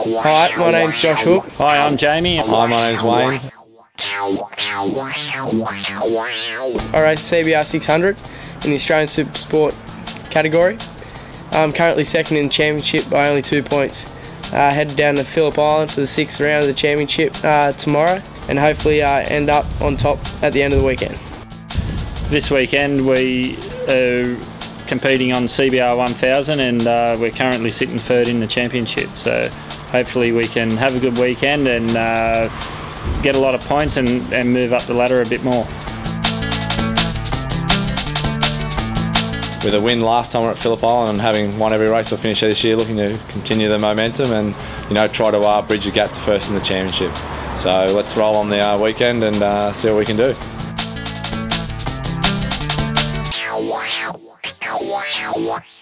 Hi, my name's Josh Hook. Hi, I'm Jamie. Hi, my name's Wayne. I race CBR 600 in the Australian Super Sport category. I'm currently second in the championship by only two points. Uh, headed down to Phillip Island for the sixth round of the championship uh, tomorrow and hopefully uh, end up on top at the end of the weekend. This weekend we are competing on CBR 1000 and uh, we're currently sitting third in the championship. So hopefully we can have a good weekend and uh, get a lot of points and, and move up the ladder a bit more. With a win last time at Phillip Island and having won every race I've finished this year, looking to continue the momentum and you know try to uh, bridge the gap to first in the championship. So let's roll on the uh, weekend and uh, see what we can do.